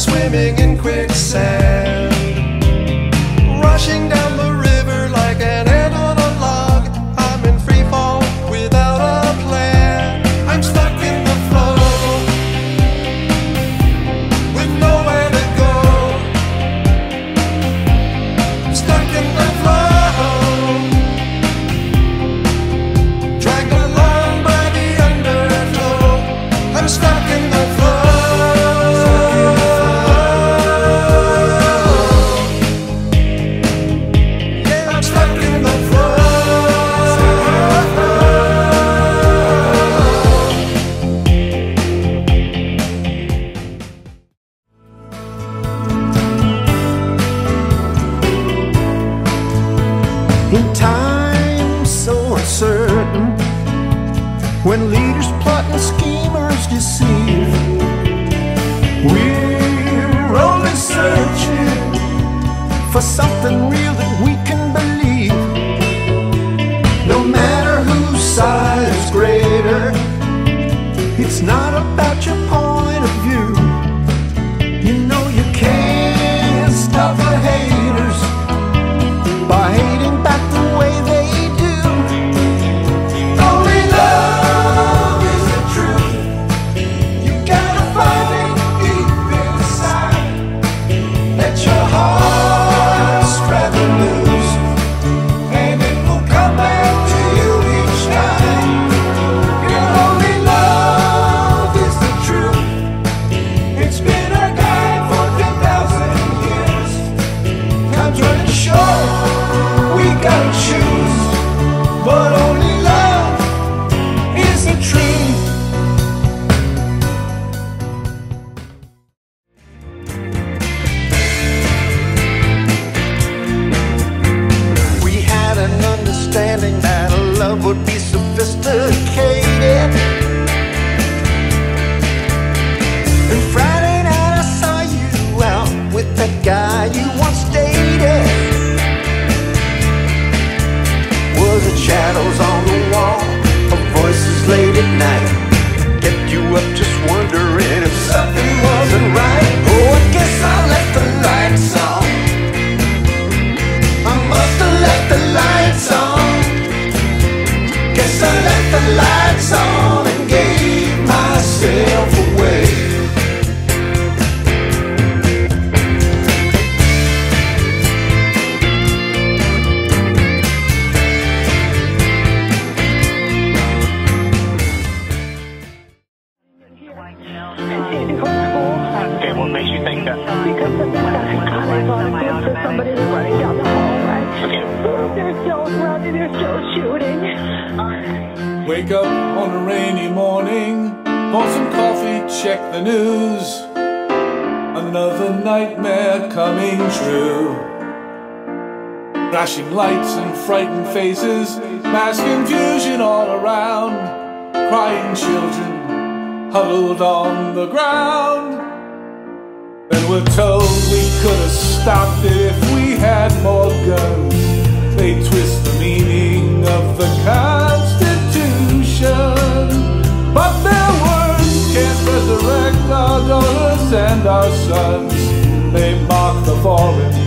swimming in quicksand. In times so uncertain, when leaders plot and schemers deceive, we're only searching for something real that we can believe. No matter whose side is greater, it's not about your gotta choose. But only love is the truth. We had an understanding that love would be sophisticated. And Friday night I saw you out with that guy you once lights on and gave myself away. Okay, what makes you think that? Because of that, I thought it was just somebody was running down the hallway. They're still running, they're still shooting. Wake up on a rainy morning, pour some coffee, check the news. Another nightmare coming true. Flashing lights and frightened faces, mass confusion all around. Crying children huddled on the ground. And we're told we could have stopped it if we had more guns. They twist the they mark the foreign